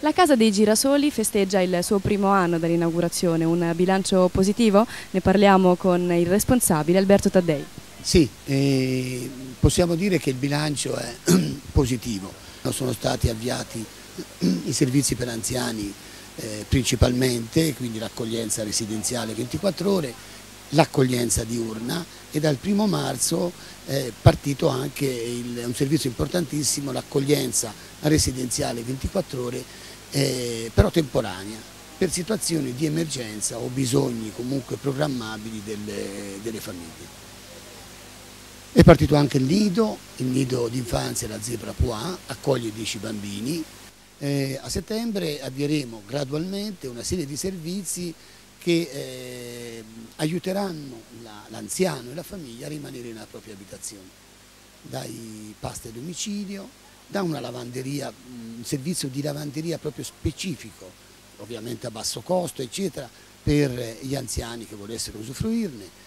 La Casa dei Girasoli festeggia il suo primo anno dall'inaugurazione, un bilancio positivo? Ne parliamo con il responsabile Alberto Taddei. Sì, eh, possiamo dire che il bilancio è positivo. Sono stati avviati i servizi per anziani eh, principalmente, quindi l'accoglienza residenziale 24 ore, l'accoglienza diurna e dal primo marzo è partito anche il, un servizio importantissimo, l'accoglienza residenziale 24 ore eh, però temporanea, per situazioni di emergenza o bisogni comunque programmabili delle, delle famiglie. È partito anche il nido, il nido d'infanzia la Zebra Pois, accoglie 10 bambini. Eh, a settembre avvieremo gradualmente una serie di servizi che eh, aiuteranno l'anziano la, e la famiglia a rimanere nella propria abitazione, dai pasti a domicilio, da una lavanderia, un servizio di lavanderia proprio specifico, ovviamente a basso costo, eccetera, per gli anziani che volessero usufruirne,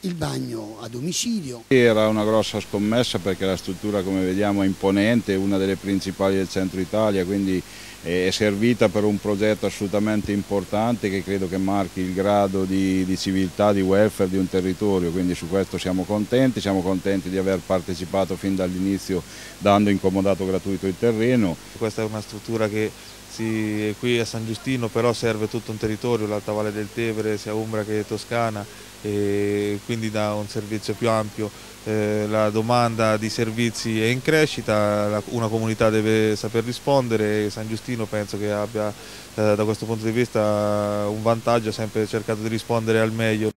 il bagno a domicilio. Era una grossa scommessa perché la struttura come vediamo è imponente, è una delle principali del centro Italia, quindi è servita per un progetto assolutamente importante che credo che marchi il grado di, di civiltà, di welfare di un territorio, quindi su questo siamo contenti, siamo contenti di aver partecipato fin dall'inizio dando incomodato gratuito il terreno. Questa è una struttura che si, qui a San Giustino però serve tutto un territorio, l'Alta Valle del Tevere, sia Umbra che Toscana e quindi dà un servizio più ampio. Eh, la domanda di servizi è in crescita, la, una comunità deve saper rispondere e San Giustino penso che abbia eh, da questo punto di vista un vantaggio, ha sempre cercato di rispondere al meglio.